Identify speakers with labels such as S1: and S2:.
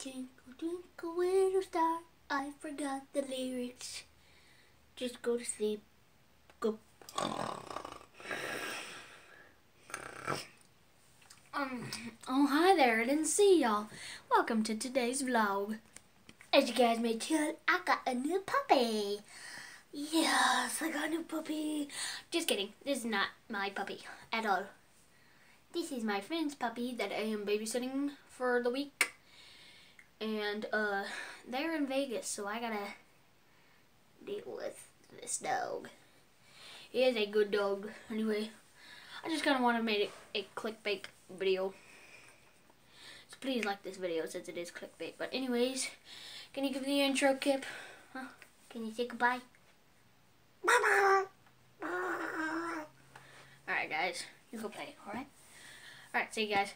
S1: Twinkle, twinkle, little star, I forgot the lyrics. Just go to sleep. Go. Um, oh, hi there. I didn't see y'all. Welcome to today's vlog. As you guys may tell, I got a new puppy. Yes, I got a new puppy. Just kidding. This is not my puppy at all. This is my friend's puppy that I am babysitting for the week. And, uh, they're in Vegas, so I gotta deal with this dog. He is a good dog. Anyway, I just kind of wanted to make it a clickbait video. So please like this video since it is clickbait. But anyways, can you give the intro, Kip? Huh? Can you say goodbye? Bye bye! Alright guys, you go play, alright? Alright, see you guys.